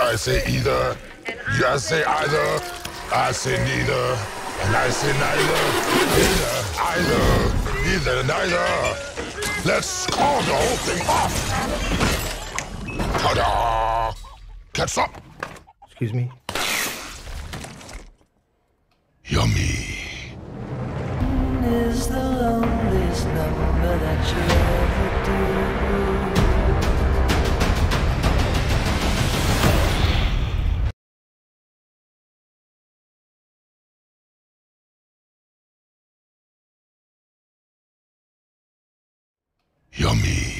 I say either. You say either. I say neither. And I say neither. Neither. Either. Neither. Neither. Let's call the whole thing off. Ta-da! Catch up. Excuse me. Yummy. is the loneliest number that you ever do. Yummy.